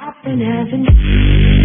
I've been having